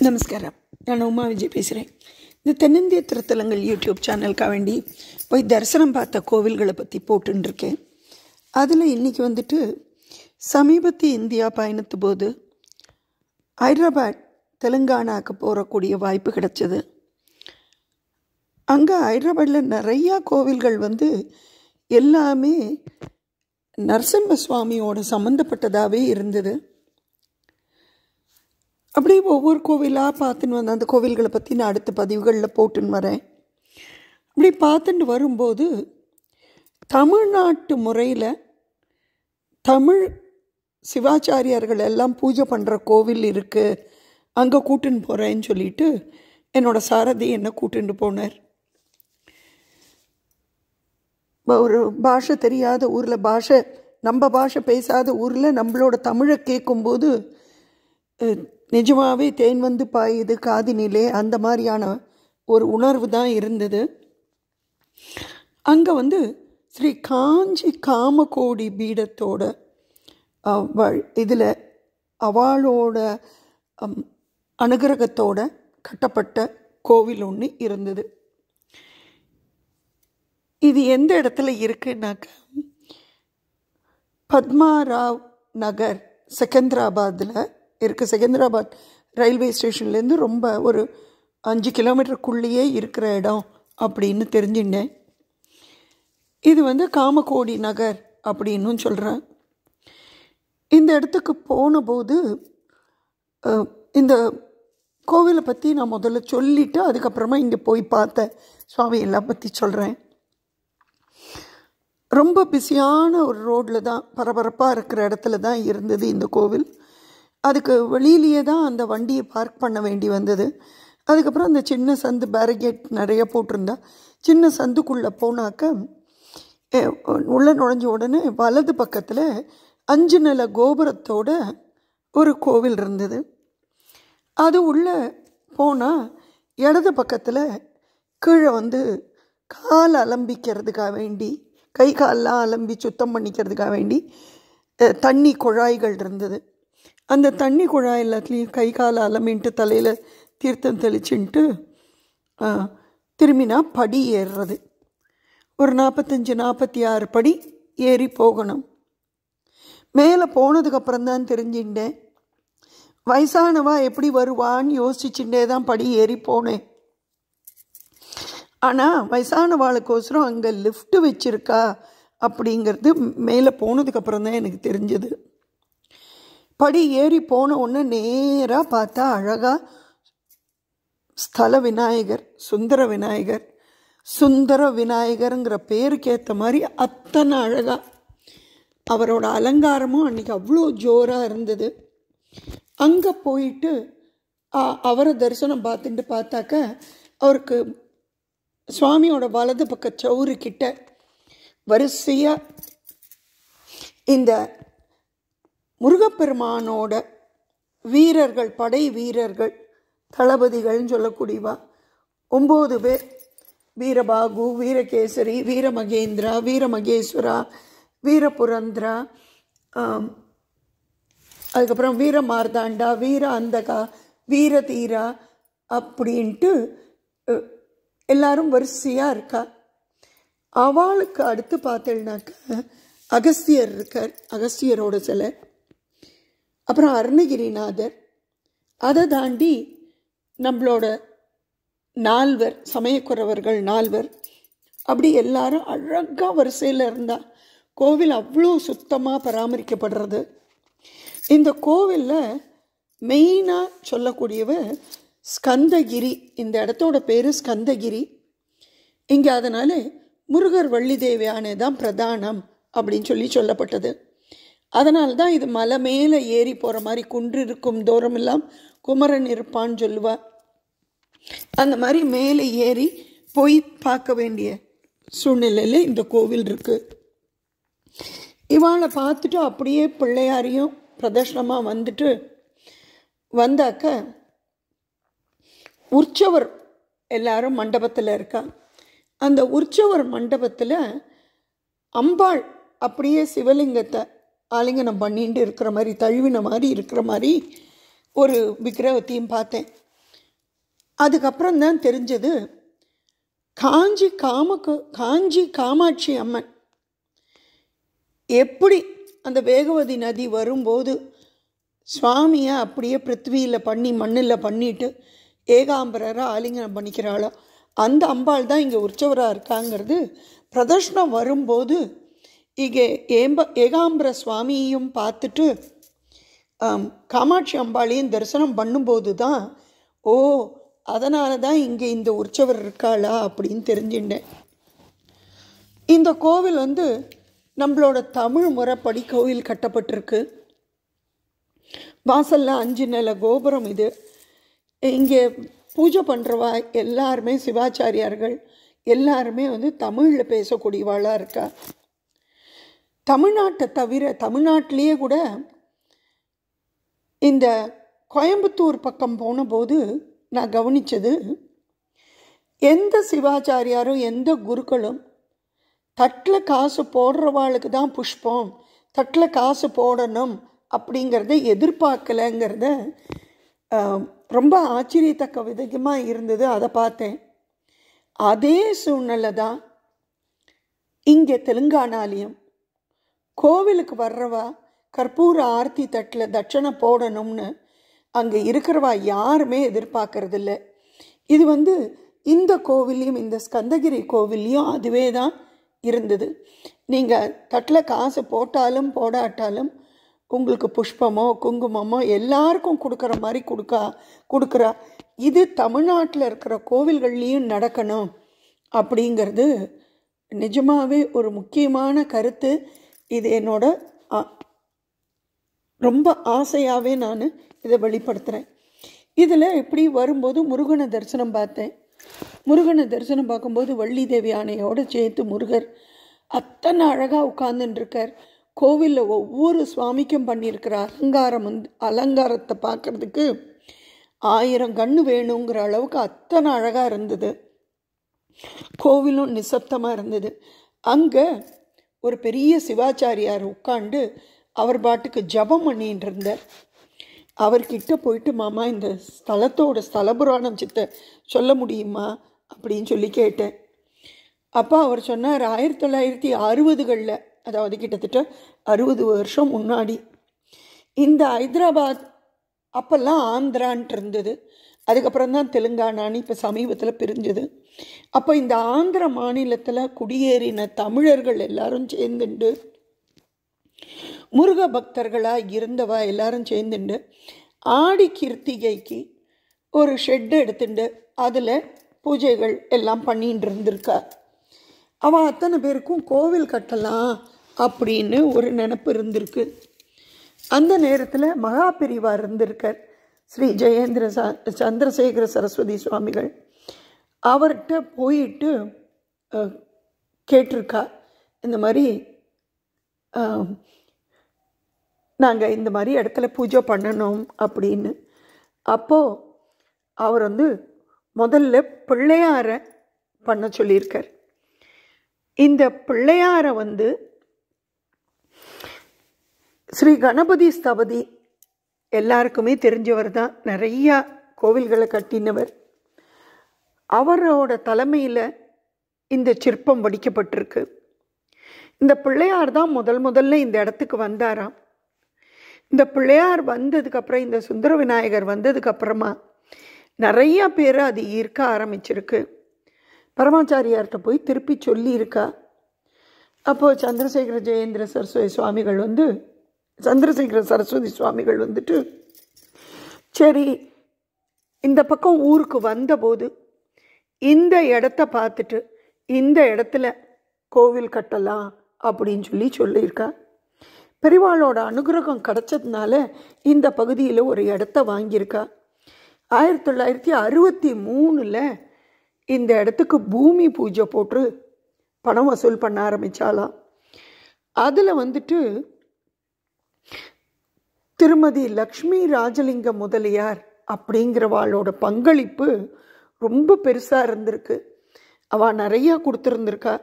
நமஸ்காரம். நான் உமா விஜய் பேசுகிறேன் இந்த தென்னிந்திய திருத்தலங்கள் யூடியூப் சேனலுக்காக வேண்டி போய் தரிசனம் பார்த்த கோவில்களை பற்றி போட்டுருக்கேன் அதில் இன்றைக்கி வந்துட்டு சமீபத்திய இந்தியா பயணத்து போது ஹைதராபாத் தெலுங்கானாவுக்கு போகக்கூடிய வாய்ப்பு கிடைச்சது. அங்கே ஹைதராபாத்தில் நிறையா கோவில்கள் வந்து எல்லாமே நரசிம்ம சுவாமியோட சம்மந்தப்பட்டதாகவே இருந்தது. அப்படியே ஒவ்வொரு கோவிலாக பார்த்துன்னு வந்தேன் அந்த கோவில்களை பற்றி நான் அடுத்த பதிவுகளில் போட்டுன்னு வரேன். அப்படி பார்த்துட்டு வரும்போது தமிழ்நாட்டு முறையில் தமிழ் சிவாச்சாரியார்கள் எல்லாம் பூஜை பண்ணுற கோவில் இருக்குது அங்கே கூட்டுன்னு போகிறேன்னு சொல்லிட்டு என்னோடய சாரதி என்னை கூட்டுன்னு போனார். ஒரு பாஷை தெரியாத ஊரில் பாஷை நம்ம பாஷை பேசாத ஊரில் நம்மளோட தமிழை கேட்கும்போது நிஜமாகவே தேன் வந்து பாயுது காதினிலே. அந்த மாதிரியான ஒரு உணர்வு தான் இருந்தது. அங்கே வந்து ஸ்ரீ காஞ்சி காமகோடி பீடத்தோட இதில் அவளோட அனுகிரகத்தோட கட்டப்பட்ட கோவில் ஒன்று இருந்தது. இது எந்த இடத்துல இருக்குன்னாக்க பத்மாராவ் நகர் செகந்திராபாத்தில் இருக்குது செகந்திராபாத் ரயில்வே ஸ்டேஷன்லேருந்து ரொம்ப ஒரு அஞ்சு கிலோமீட்டருக்குள்ளேயே இருக்கிற இடம் அப்படின்னு தெரிஞ்சுட்டேன். இது வந்து காமகோடி நகர் அப்படின்னு சொல்கிறேன் இந்த இடத்துக்கு போனபோது இந்த கோவிலை பற்றி நான் முதல்ல சொல்லிவிட்டு அதுக்கப்புறமா இங்கே போய் பார்த்தேன் சுவாமி எல்லாம் பற்றி சொல்கிறேன் ரொம்ப பிஸியான ஒரு ரோட்டில் தான் பரபரப்பாக இருக்கிற இடத்துல தான் இருந்தது இந்த கோவில். அதுக்கு வெளியிலேயே தான் அந்த வண்டியை பார்க் பண்ண வேண்டி வந்தது. அதுக்கப்புறம் அந்த சின்ன சந்து பேரிகேட் நிறைய போட்டிருந்தா சின்ன சந்துக்குள்ளே போனாக்க உள்ளே நுழைஞ்ச உடனே வலது பக்கத்தில் அஞ்சு நில கோபுரத்தோட ஒரு கோவில் இருந்தது. அது உள்ளே போனால் இடது பக்கத்தில் கீழே வந்து கால் அலம்பிக்கிறதுக்காக வேண்டி கை காலெலாம் அலம்பி சுத்தம் பண்ணிக்கிறதுக்காக வேண்டி தண்ணி குழாய்கள் இருந்தது. அந்த தண்ணி குழாய் எல்லாத்துலேயும் கை காலை அலமின்ட்டு தலையில் தீர்த்தம் தெளிச்சுன்ட்டு திரும்பினா படி ஏறுறது. ஒரு நாற்பத்தஞ்சு நாற்பத்தி ஆறு படி ஏறி போகணும். மேலே போனதுக்கப்புறம் தான் தெரிஞ்சுட்டேன். வயசானவா எப்படி வருவான்னு யோசிச்சுட்டே தான் படி ஏறி போனேன். ஆனால் வயசானவாளுக்கோசரம் அங்கே லிஃப்ட்டு வச்சுருக்கா அப்படிங்கிறது மேலே போனதுக்கப்புறம் தான் எனக்கு தெரிஞ்சது. படி ஏறி போன உடனே நேராக பார்த்தா அழகாக ஸ்தல விநாயகர் சுந்தர விநாயகர் சுந்தர விநாயகருங்கிற பேருக்கு ஏற்ற மாதிரி அத்தனை அழகாக அவரோட அலங்காரமும் அன்றைக்கி அவ்வளோ ஜோராக இருந்தது. அங்கே போயிட்டு அவரை தரிசனம் பார்த்துட்டு பார்த்தாக்க அவருக்கு சுவாமியோட வலது பக்க சவுறு கிட்ட வரிசையாக இந்த முருகப்பெருமானோட வீரர்கள் படை வீரர்கள் தளபதிகள்னு சொல்லக்கூடியவா? ஒம்பது பேர். வீரபாகு வீரகேசரி வீரமகேந்திரா வீரமகேஸ்வரா வீரபுரந்திரா அதுக்கப்புறம் வீரமார்தாண்டா வீர அந்தகா வீரதீரா அப்படின்ட்டு எல்லாரும் வரிசையாக இருக்கா? அவளுக்கு அடுத்து பார்த்தேன்னாக்க அகஸ்தியர் இருக்கார் அகஸ்தியரோட சிலை. அப்புறம் அருணகிரிநாதர். அதை தாண்டி நம்மளோட நால்வர் சமயக்குறவர்கள் நால்வர் அப்படி எல்லாரும் அழகாக வரிசையில் இருந்தால் கோவில் அவ்வளோ சுத்தமாக பராமரிக்கப்படுறது. இந்த கோவிலில் மெயினாக சொல்லக்கூடியவ ஸ்கந்தகிரி இந்த இடத்தோட பேர் ஸ்கந்தகிரி. இங்கே அதனால் முருகர் வள்ளி தேவியானே தான் பிரதானம் அப்படின்னு சொல்லி சொல்லப்பட்டது. அதனால தான் இது மலை மேலே ஏறி போகிற மாதிரி குன்று இருக்கும் தூரம் எல்லாம் குமரன் இருப்பான்னு சொல்லுவாள் அந்த மாதிரி மேலே ஏறி போய் பார்க்க வேண்டிய சூழ்நிலையில் இந்த கோவில் இருக்குது இவாளை பார்த்துட்டு அப்படியே பிள்ளையாரையும் பிரதர்ஷனமாக வந்துட்டு வந்தாக்க உற்சவர் எல்லாரும் மண்டபத்தில் இருக்கா. அந்த உற்சவர் மண்டபத்தில் அம்பாள் அப்படியே சிவலிங்கத்தை ஆலிங்கனம் பண்ணிட்டு இருக்கிற மாதிரி தழுவின மாதிரி இருக்கிற மாதிரி ஒரு விக்கிரகத்தையும் பார்த்தேன். அதுக்கப்புறம் தான் தெரிஞ்சது காஞ்சி காமக்கு காஞ்சி காமாட்சி அம்மன் எப்படி அந்த வேகவதி நதி வரும்போது சுவாமியை அப்படியே பிருத்வியில் பண்ணி மண்ணில் பண்ணிட்டு ஏகாம்பரரை ஆலிங்கனம் பண்ணிக்கிறாளோ அந்த அம்பாள் தான் இங்கே உற்சவராக இருக்காங்கிறது பிரதர்ஷனம் வரும்போது இங்கே ஏம்ப ஏகாம்பர சுவாமியையும் பார்த்துட்டு ஆம், காமாட்சி அம்பாளையும் தரிசனம் பண்ணும்போது தான் ஓ அதனால தான் இங்கே இந்த உற்சவர் இருக்காளா அப்படின்னு தெரிஞ்சுட்டேன். இந்த கோவில் வந்து நம்மளோட தமிழ் முறைப்படி கோவில் கட்டப்பட்டிருக்கு. வாசலில் அஞ்சு நில கோபுரம் இது. இங்கே பூஜை பண்ணுறவா எல்லாருமே சிவாச்சாரியார்கள். எல்லாருமே வந்து தமிழில் பேசக்கூடியவாளாக இருக்கா? தமிழ்நாட்டை தவிர தமிழ்நாட்டிலேயே கூட இந்த கோயம்புத்தூர் பக்கம் போனபோது நான் கவனித்தது எந்த சிவாச்சாரியாரும் எந்த குருக்களும் தட்டில் காசு போடுறவாளுக்கு தான் புஷ்பம் தட்டில் காசு போடணும் அப்படிங்கிறத எதிர்பார்க்கலைங்கிறத ரொம்ப ஆச்சரியத்தக்க விதமாக இருந்தது அதை பார்த்தேன். அதே சூழ்நிலை தான் இங்கே தெலுங்கானாலையும். கோவிலுக்கு வர்றவா? கற்பூர ஆர்த்தி தட்டில் தட்சணை போடணும்னு அங்கே இருக்கிறவா யாருமே எதிர்பார்க்கறதில்ல. இது வந்து இந்த கோவிலையும் இந்த ஸ்கந்தகிரி கோவில்லையும் அதுவே தான் இருந்தது. நீங்கள் தட்டில் காசு போட்டாலும் போடாட்டாலும் உங்களுக்கு புஷ்பமோ குங்குமமோ எல்லாருக்கும் கொடுக்குற மாதிரி கொடுக்கா கொடுக்குறா. இது தமிழ்நாட்டில் இருக்கிற கோவில்கள்லேயும் நடக்கணும் அப்படிங்கிறது நிஜமாகவே ஒரு முக்கியமான கருத்து. இது என்னோட ஆ, ரொம்ப ஆசையாகவே நான் இதை வெளிப்படுத்துகிறேன் இதில் இப்படி வரும்போது முருகனை தரிசனம் பார்த்தேன். முருகனை தரிசனம் பார்க்கும்போது வள்ளி தேவி ஆணையோடு சேர்த்து முருகர் அத்தனை அழகாக உட்கார்ந்துட்டுருக்கார் கோவிலில் ஒவ்வொரு சுவாமிக்கும் பண்ணியிருக்கிற அலங்காரம் வந்து அலங்காரத்தை பார்க்குறதுக்கு ஆயிரம் கண்ணு வேணுங்கிற அளவுக்கு அத்தனை அழகாக இருந்தது. கோவிலும் நிசப்தமாக இருந்தது. அங்கே ஒரு பெரிய சிவாச்சாரியார் உட்காந்து அவர் பாட்டுக்கு ஜபம் பண்ணிட்டு இருந்தார். அவர்கிட்ட போயிட்டு மாமா இந்த ஸ்தலத்தோட ஸ்தல புராணம் சித்த சொல்ல முடியுமா? அப்படின்னு சொல்லி கேட்டேன். அப்போ அவர் சொன்னார் ஆயிரத்தி தொள்ளாயிரத்தி அறுபதுகளில் அதாவது கிட்டத்தட்ட அறுபது வருஷம் முன்னாடி இந்த ஹைதராபாத் அப்போல்லாம் ஆந்திரான்ட்டு இருந்தது. அதுக்கப்புறம் தான் தெலுங்கானான்னு இப்போ சமீபத்தில் பிரிஞ்சது. அப்போ இந்த ஆந்திர மாநிலத்தில் குடியேறின தமிழர்கள் எல்லாரும் சேர்ந்துண்டு முருக பக்தர்களாக இருந்தவா எல்லாரும் சேர்ந்துண்டு ஆடி கிருத்திகைக்கு ஒரு ஷெட் எடுத்துட்டு அதில் பூஜைகள் எல்லாம் பண்ணிட்டு இருந்திருக்கா. அவன் அத்தனை பேருக்கும் கோவில் கட்டலாம் அப்படின்னு ஒரு நினப்பு இருந்திருக்கு. அந்த நேரத்தில் மகாபிரிவா இருந்திருக்கார். ஸ்ரீ ஜெயேந்திர ச சந்திரசேகர சரஸ்வதி சுவாமிகள் அவர்கிட்ட போயிட்டு கேட்டிருக்கா இந்த மாதிரி நாங்கள் இந்த மாதிரி இடத்துல பூஜை பண்ணணும் அப்படின்னு. அப்போது அவர் வந்து முதல்ல பிள்ளையாரை பண்ண சொல்லியிருக்கார். இந்த பிள்ளையாரை வந்து ஸ்ரீ கணபதி ஸ்தபதி எல்லாருக்குமே தெரிஞ்சவர் தான். நிறையா கோவில்களை கட்டினவர். அவரோட தலைமையில் இந்த சிற்பம் வடிக்கப்பட்டிருக்கு. இந்த பிள்ளையார் தான் முதல் முதல்ல இந்த இடத்துக்கு வந்தாராம். இந்த பிள்ளையார் வந்ததுக்கப்புறம் இந்த சுந்தர விநாயகர் வந்ததுக்கப்புறமா நிறையா பேர் அது ஈர்க்க ஆரம்பிச்சிருக்கு. பரமாச்சாரியார்கிட்ட போய் திருப்பி சொல்லியிருக்கா. அப்போது சந்திரசேகர ஜெயேந்திர சரஸ்வதி சுவாமிகள் வந்து சந்திரசேகர சரஸ்வதி சுவாமிகள் வந்துட்டு சரி இந்த பக்கம் ஊருக்கு வந்தபோது இந்த இடத்த பார்த்துட்டு இந்த இடத்துல கோவில் கட்டலாம் அப்படின்னு சொல்லி சொல்லியிருக்கா. பெரிவாளோட அனுகிரகம் கிடச்சதுனால இந்த பகுதியில் ஒரு இடத்த வாங்கியிருக்கா. ஆயிரத்தி தொள்ளாயிரத்தி அறுபத்தி மூணில் இந்த இடத்துக்கு பூமி பூஜை போட்டு பணம் வசூல் பண்ண ஆரம்பித்தாலாம் அதில் வந்துட்டு திருமதி லக்ஷ்மி ராஜலிங்க முதலியார் அப்படிங்கிறவாளோட பங்களிப்பு ரொம்ப பெருசாக இருந்திருக்கு. அவள் நிறையா கொடுத்துருந்துருக்கா.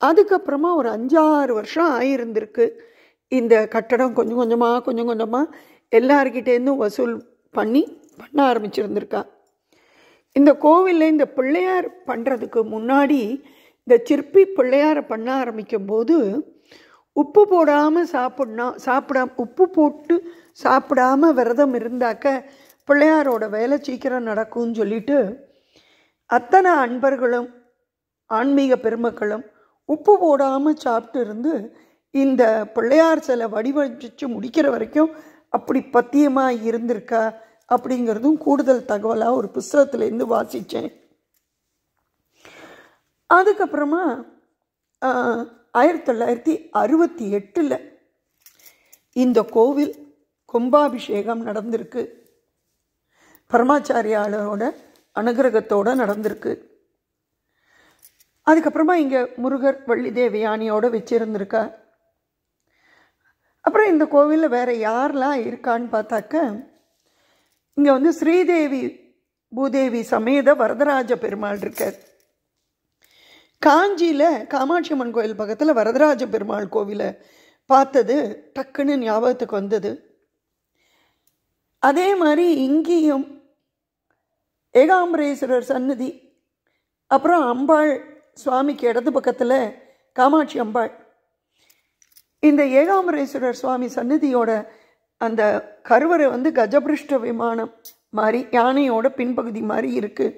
அதுக்கப்புறமா ஒரு அஞ்சாறு வருஷம் ஆகியிருந்திருக்கு இந்த கட்டடம் கொஞ்சம் கொஞ்சமாக கொஞ்சம் கொஞ்சமாக எல்லார்கிட்டேருந்தும் வசூல் பண்ணி பண்ண ஆரம்பிச்சிருந்துருக்கா. இந்த கோவிலில் இந்த பிள்ளையார் பண்ணுறதுக்கு முன்னாடி இந்த சிற்பி பிள்ளையாரை பண்ண ஆரம்பிக்கும் போது உப்பு போடாமல் சாப்பிட்ணும் சாப்பிடாம உப்பு போட்டு சாப்பிடாம விரதம் இருந்தாக்க பிள்ளையாரோட வேலை சீக்கிரம் நடக்கும்னு சொல்லிட்டு அத்தனை அன்பர்களும் ஆன்மீக பெருமக்களும் உப்பு போடாமல் சாப்பிட்டு இருந்து இந்த பிள்ளையார் சிலை வடிவமைச்சு முடிக்கிற வரைக்கும் அப்படி பத்தியமாக இருந்திருக்கா அப்படிங்கிறதும் கூடுதல் தகவலாக ஒரு புஸ்தகத்துலேருந்து வாசித்தேன் அதுக்கப்புறமா ஆயிரத்தி தொள்ளாயிரத்தி அறுபத்தி எட்டில் இந்த கோவில் கும்பாபிஷேகம் நடந்திருக்கு. பரமாச்சாரியாளரோட அனுகிரகத்தோட நடந்திருக்கு. அதுக்கப்புறமா இங்கே முருகர் வள்ளி தேவயானியோட வச்சிருந்திருக்கா அப்புறம் இந்த கோவிலில் வேறு யாரெல்லாம் இருக்கான்னு பார்த்தாக்க இங்கே வந்து ஸ்ரீதேவி பூதேவி சமேத வரதராஜ பெருமாள் இருக்கார். காஞ்சியில் காமாட்சி அம்மன் கோயில் பக்கத்தில் வரதராஜ பெருமாள் கோவிலை பார்த்தது டக்குன்னு ஞாபகத்துக்கு வந்தது. அதே மாதிரி இங்கேயும் ஏகாம்பரேஸ்வரர் சன்னதி அப்புறம் அம்பாள் சுவாமிக்கு இடது பக்கத்தில் காமாட்சி அம்பாள். இந்த ஏகாம்பரேஸ்வரர் சுவாமி சன்னதியோட அந்த கருவறை வந்து கஜபிருஷ்ட விமானம் மாதிரி யானையோட பின்பகுதி மாதிரி இருக்குது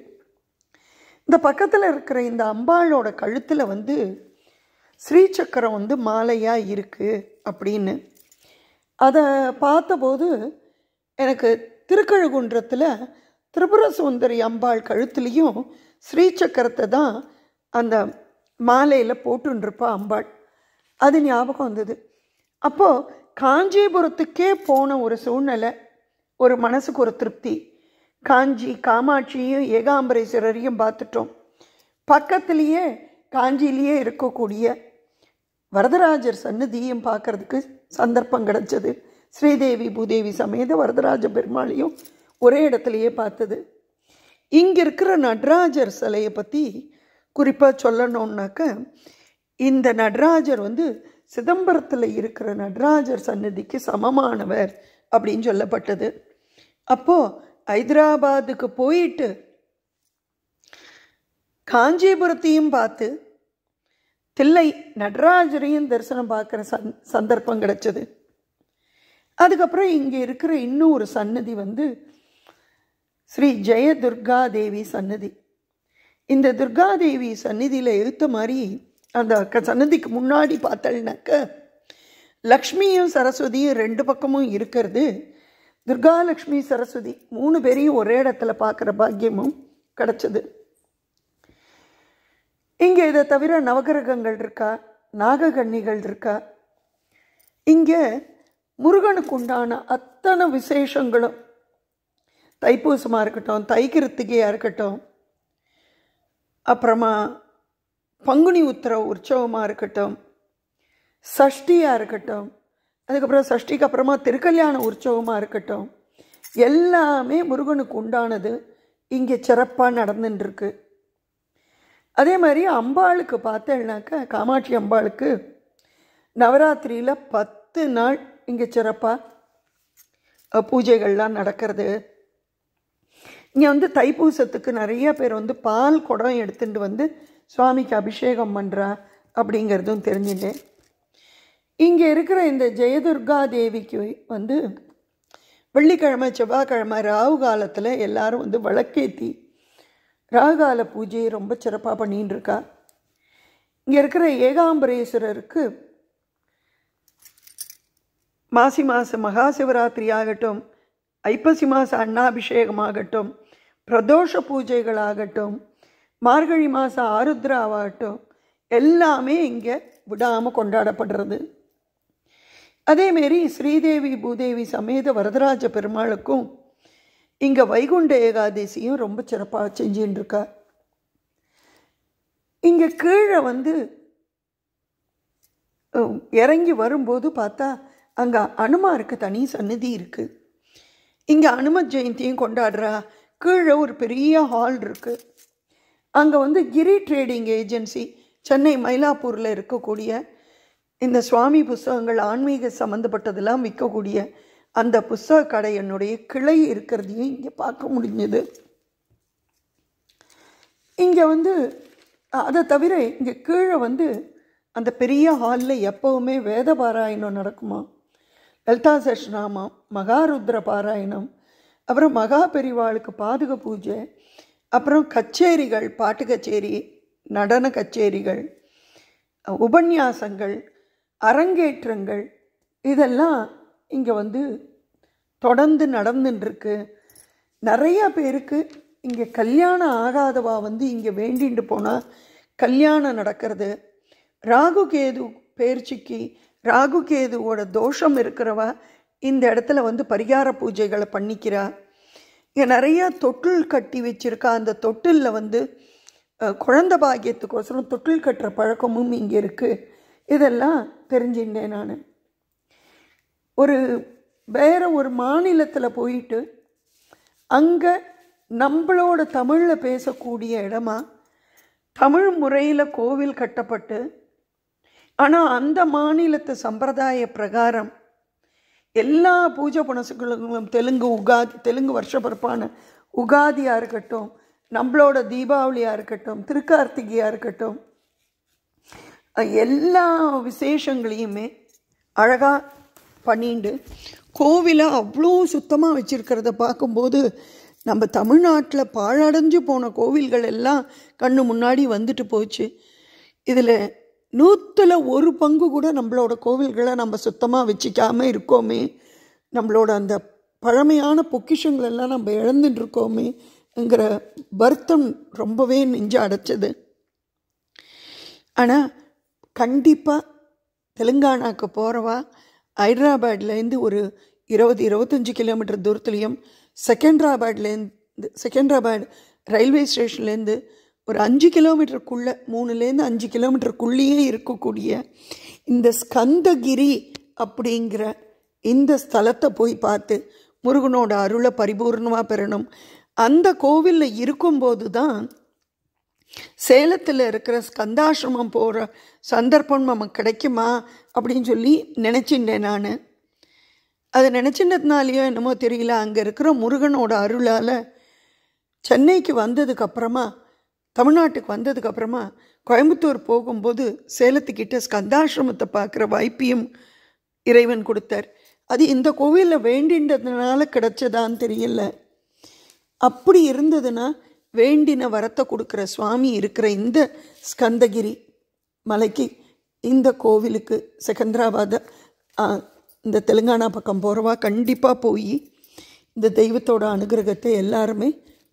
இந்த பக்கத்தில் இருக்கிற இந்த அம்பாளோட கழுத்தில் வந்து ஸ்ரீசக்கரம் வந்து மாலையாக இருக்குது அப்படின்னு. அதை பார்த்தபோது எனக்கு திருக்கழுகுன்றத்தில் திரிபுர சுந்தரி அம்பாள் கழுத்துலேயும் ஸ்ரீசக்கரத்தை தான் அந்த மாலையில் போட்டுருப்பா அம்பாள். அது ஞாபகம் வந்தது. அப்போது காஞ்சிபுரத்துக்கே போன ஒரு சூழ்நிலை ஒரு மனசுக்கு ஒரு திருப்தி. காஞ்சி காமாட்சியும் ஏகாம்பரேஸ்வரரையும் பார்த்துட்டோம். பக்கத்துலேயே காஞ்சியிலேயே இருக்கக்கூடிய வரதராஜர் சன்னதியும் பார்க்கறதுக்கு சந்தர்ப்பம் கிடச்சது. ஸ்ரீதேவி பூதேவி சமேத வரதராஜ பெருமாளையும் ஒரே இடத்துலையே பார்த்தது. இங்கே இருக்கிற நடராஜர் சிலையை பற்றி குறிப்பாக சொல்லணுன்னாக்க இந்த நடராஜர் வந்து சிதம்பரத்தில் இருக்கிற நடராஜர் சன்னதிக்கு சமமானவர் அப்படின்னு சொல்லப்பட்டது. அப்போது ஹைதராபாத்துக்கு போயிட்டு காஞ்சிபுரத்தையும் பார்த்து தில்லை நடராஜரையும் தரிசனம் பார்க்குற சந் சந்தர்ப்பம் கிடச்சிது. அதுக்கப்புறம் இங்கே இருக்கிற இன்னும் ஒரு சன்னதி வந்து ஸ்ரீ ஜெய துர்கா தேவி சன்னதி. இந்த துர்காதேவி சந்நிதியில் எழுத்த மாதிரி அந்த க- சன்னதிக்கு முன்னாடி பார்த்தல்னாக்க லக்ஷ்மியும் சரஸ்வதியும் ரெண்டு பக்கமும் இருக்கிறது. துர்காலட்சுமி சரஸ்வதி மூணு பேரையும் ஒரே இடத்துல பார்க்குற பாக்கியமும் கிடச்சிது. இங்கே இதை தவிர நவகிரகங்கள் இருக்கா? நாககன்னிகள் இருக்கா? இங்கே முருகனுக்கு உண்டான அத்தனை விசேஷங்களும் தைப்பூசமாக இருக்கட்டும் தைக்கிருத்திகையாக இருக்கட்டும் அப்புறமா பங்குனி உத்திர உற்சவமாக இருக்கட்டும் சஷ்டியாக இருக்கட்டும் அதுக்கப்புறம் சஷ்டிக்கு அப்புறமா திருக்கல்யாண உற்சவமாக இருக்கட்டும். எல்லாமே முருகனுக்கு உண்டானது இங்கே சிறப்பாக நடந்துட்டுருக்கு அதே மாதிரி அம்பாளுக்கு பார்த்தேன்னாக்கா காமாட்சி அம்பாளுக்கு நவராத்திரியில் பத்து நாள் இங்கே சிறப்பாக பூஜைகள்லாம் நடக்கிறது. இங்கே வந்து தைப்பூசத்துக்கு நிறைய பேர் வந்து பால் குடம் எடுத்துட்டு வந்து சுவாமிக்கு அபிஷேகம் பண்ணுறா அப்படிங்கிறதும் தெரிஞ்சுட்டேன் இங்கே இருக்கிற இந்த ஜெயதுர்கா தேவிக்கு வந்து வெள்ளிக்கிழமை செவ்வாய்க்கிழமை ராகு காலத்தில் எல்லாரும் வந்து விளக்கேத்தி ராகுகால பூஜையை ரொம்ப சிறப்பாக பண்ணின்னு இருக்கா இங்கே இருக்கிற ஏகாம்பரேஸ்வரருக்கு மாசி மாத மகா சிவராத்திரி ஆகட்டும் ஐப்பசி மாத அண்ணாபிஷேகமாகட்டும் பிரதோஷ பூஜைகளாகட்டும் மார்கழி மாதம் ஆருத்ராவாகட்டும் எல்லாமே இங்கே விடாமல் கொண்டாடப்படுறது. அதேமாரி ஸ்ரீதேவி பூதேவி சமேத வரதராஜ பெருமாளுக்கும் இங்கே வைகுண்ட ஏகாதசியும் ரொம்ப சிறப்பாக செஞ்சுன்னு இருக்கா இங்கே கீழே வந்து இறங்கி வரும்போது பார்த்தா அங்கே அனுமாருக்கு தனி சன்னதி இருக்குது இங்கே அனும ஜெயந்தியும் கொண்டாடுறா. கீழே ஒரு பெரிய ஹால் இருக்குது அங்கே வந்து கிரி ட்ரேடிங் ஏஜென்சி சென்னை மயிலாப்பூரில் இருக்கக்கூடிய இந்த சுவாமி புஸ்தகங்கள் ஆன்மீக சம்மந்தப்பட்டதெல்லாம் விற்கக்கூடிய அந்த புஸ்தக கடை என்னுடைய கிளை இருக்கிறதையும் இங்கே பார்க்க முடிஞ்சது. இங்கே வந்து அதை தவிர இங்கே கீழே வந்து அந்த பெரிய ஹாலில் எப்போவுமே வேத பாராயணம் நடக்குமா? லலிதா சஷ்ணாமா மகாருத்ர பாராயணம் அப்புறம் மகா பெரிவாளுக்கு பாதுக பூஜை அப்புறம் கச்சேரிகள் பாட்டு கச்சேரி நடன கச்சேரிகள் உபன்யாசங்கள் அரங்கேற்றங்கள். இதெல்லாம் இங்கே வந்து தொடர்ந்து நடந்துட்டுருக்கு நிறையா பேருக்கு இங்கே கல்யாணம் ஆகாதவா வந்து இங்கே வேண்டிட்டு போனால் கல்யாணம் நடக்கிறது. ராகு கேது பேர்ச்சிக்கு ராகு கேதுவோட தோஷம் இருக்கிறவா இந்த இடத்துல வந்து பரிகார பூஜைகளை பண்ணிக்கிறா. இங்கே நிறைய தொட்டில் கட்டி வச்சுருக்கா. அந்த தொட்டிலில் வந்து குழந்த பாகியத்துக்கோசரம் பாக்கியத்துக்கோசரம் தொட்டில் கட்டுற பழக்கமும் இங்கே இருக்குது இதெல்லாம் தெரிஞ்சுட்டேன் நான். ஒரு வேற ஒரு மாநிலத்தில் போயிட்டு அங்கே நம்மளோட தமிழில் பேசக்கூடிய இடமா தமிழ் முறையில் கோவில் கட்டப்பட்டு ஆனால் அந்த மாநிலத்து சம்பிரதாய பிரகாரம் எல்லா பூஜை புனசுகளும் தெலுங்கு உகாதி தெலுங்கு வருஷப்பிறப்பான உகாதியாக இருக்கட்டும் நம்மளோட தீபாவளியாக இருக்கட்டும் திருக்கார்த்திகையாக இருக்கட்டும் எல்லா விசேஷங்களையுமே அழகாக பண்ணிண்டு கோவிலை அவ்வளோ சுத்தமாக வச்சுருக்கிறத பார்க்கும்போது நம்ம தமிழ்நாட்டில் பாழடைஞ்சு போன கோவில்கள் எல்லாம் கண்ணு முன்னாடி வந்துட்டு போச்சு. இதில் நூற்றில் ஒரு பங்கு கூட நம்மளோட கோவில்களை நம்ம சுத்தமாக வச்சுக்காமல் இருக்கோமே. நம்மளோட அந்த பழமையான பொக்கிஷங்கள் எல்லாம் நம்ம இழந்துட்டுருக்கோமேங்கிற வருத்தம் ரொம்பவே நெஞ்சு அடைச்சது. ஆனால் கண்டிப்பாக தெலுங்கானாக்கு போகிறவா ஹைதராபாட்லேருந்து ஒரு இருபது இருபத்தஞ்சி கிலோமீட்டர் தூரத்துலேயும் செகண்ட்ராபாட்லேருந்து செகண்ட்ராபாட் ரயில்வே ஸ்டேஷன்லேருந்து ஒரு அஞ்சு கிலோமீட்டருக்குள்ளே மூணுலேருந்து அஞ்சு கிலோமீட்டருக்குள்ளேயே இருக்கக்கூடிய இந்த ஸ்கந்தகிரி அப்படிங்கிற இந்த ஸ்தலத்தை போய் பார்த்து முருகனோட அருளை பரிபூர்ணமாக பெறணும். அந்த கோவிலில் இருக்கும்போது தான் சேலத்தில் இருக்கிற ஸ்கந்தாசிரமம் போகிற சந்தர்ப்பம் நமக்கு கிடைக்குமா அப்படின்னு சொல்லி நினச்சிட்டேன் நான். அது நினச்சினதுனாலேயோ என்னமோ தெரியல. அங்கே இருக்கிற முருகனோட அருளால் சென்னைக்கு வந்ததுக்கப்புறமா தமிழ்நாட்டுக்கு வந்ததுக்கப்புறமா கோயம்புத்தூர் போகும்போது சேலத்துக்கிட்ட ஸ்கந்தாசிரமத்தை பார்க்குற வாய்ப்பையும் இறைவன் கொடுத்தார். அது இந்த கோவிலில் வேண்டின்றதுனால கிடைச்சதான்னு தெரியல. அப்படி இருந்ததுன்னா வேண்டின வரத்தை கொடுக்குற சுவாமி இருக்கிற இந்த ஸ்கந்தகிரி மலைக்கு இந்த கோவிலுக்கு செகந்திராபாத் இந்த தெலுங்கானா பக்கம் போகிறவா கண்டிப்பாக போய் இந்த தெய்வத்தோட அனுகிரகத்தை எல்லாருமே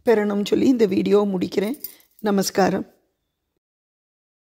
பெறணும்னு சொல்லி இந்த வீடியோ முடிக்கிறேன். நமஸ்காரம்.